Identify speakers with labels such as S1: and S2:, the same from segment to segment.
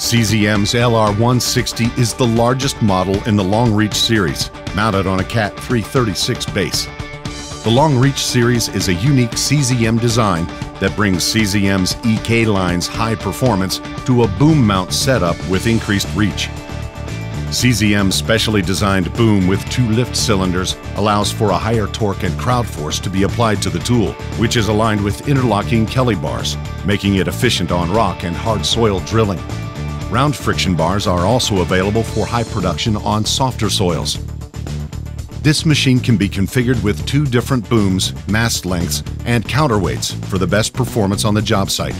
S1: CZM's LR160 is the largest model in the Long Reach series, mounted on a CAT 336 base. The Long Reach series is a unique CZM design that brings CZM's EK line's high performance to a boom mount setup with increased reach. CZM's specially designed boom with two lift cylinders allows for a higher torque and crowd force to be applied to the tool, which is aligned with interlocking Kelly bars, making it efficient on rock and hard soil drilling. Round friction bars are also available for high production on softer soils. This machine can be configured with two different booms, mast lengths, and counterweights for the best performance on the job site.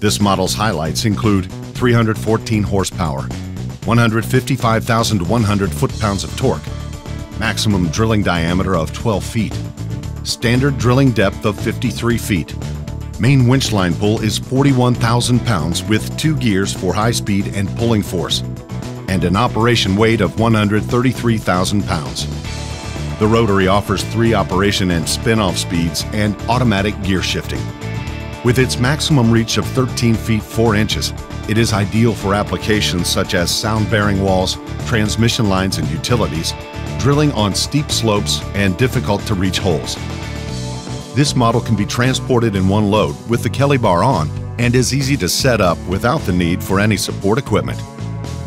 S1: This model's highlights include 314 horsepower, 155,100 foot-pounds of torque, maximum drilling diameter of 12 feet, standard drilling depth of 53 feet. Main winch line pull is 41,000 pounds with two gears for high speed and pulling force, and an operation weight of 133,000 pounds. The rotary offers three operation and spin-off speeds and automatic gear shifting. With its maximum reach of 13 feet 4 inches, it is ideal for applications such as sound-bearing walls, transmission lines and utilities, drilling on steep slopes, and difficult-to-reach holes. This model can be transported in one load with the Kelly bar on and is easy to set up without the need for any support equipment.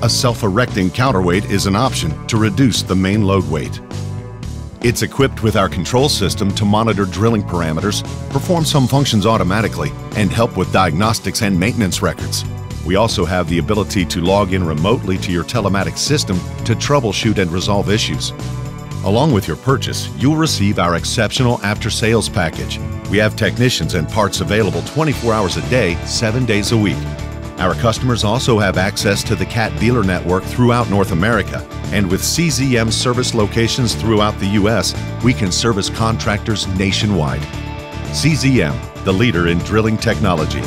S1: A self-erecting counterweight is an option to reduce the main load weight. It's equipped with our control system to monitor drilling parameters, perform some functions automatically, and help with diagnostics and maintenance records. We also have the ability to log in remotely to your telematics system to troubleshoot and resolve issues. Along with your purchase, you'll receive our exceptional after sales package. We have technicians and parts available 24 hours a day, 7 days a week. Our customers also have access to the CAT dealer network throughout North America, and with CZM service locations throughout the U.S., we can service contractors nationwide. CZM, the leader in drilling technology.